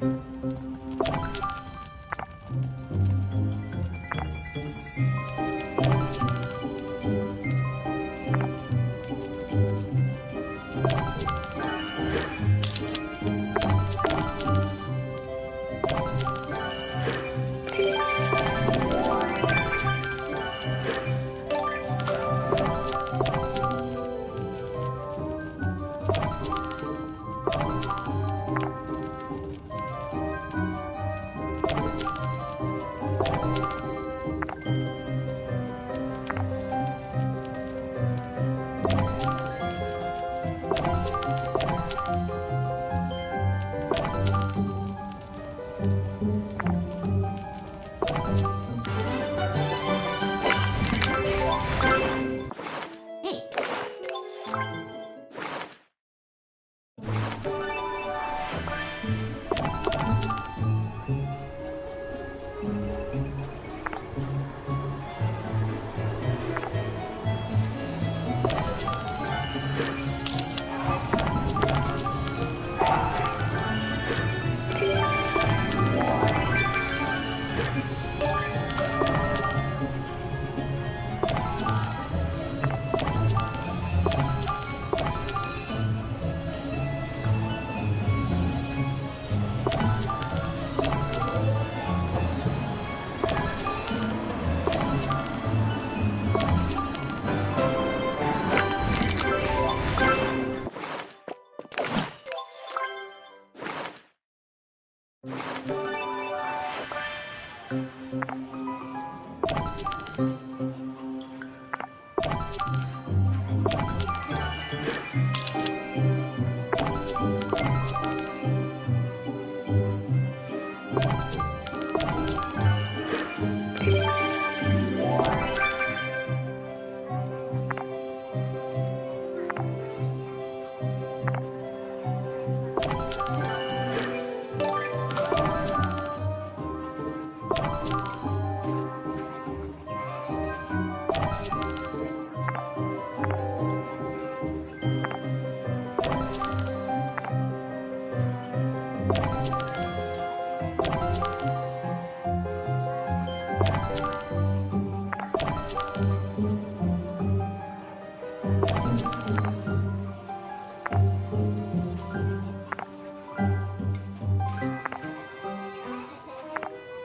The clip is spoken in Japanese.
う